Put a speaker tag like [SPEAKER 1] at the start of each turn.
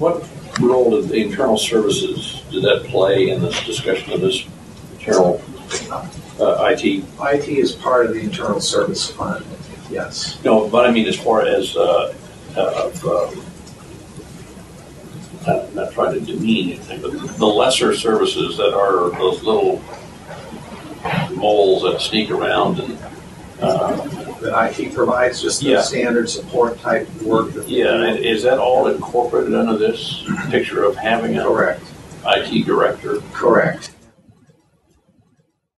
[SPEAKER 1] what role did the internal services, did that play in this discussion of this internal uh, IT?
[SPEAKER 2] IT is part of the internal service fund, yes.
[SPEAKER 1] No, but I mean as far as, uh, of, um, I'm not trying to demean anything, but the lesser services that are those little moles that sneak around and, uh,
[SPEAKER 2] That IT provides just
[SPEAKER 1] Yeah.
[SPEAKER 2] the standard support type work that. they
[SPEAKER 1] yeah,
[SPEAKER 2] do.
[SPEAKER 1] and is that all incorporated under this picture of having a
[SPEAKER 2] Correct,
[SPEAKER 1] IT director?
[SPEAKER 2] correct.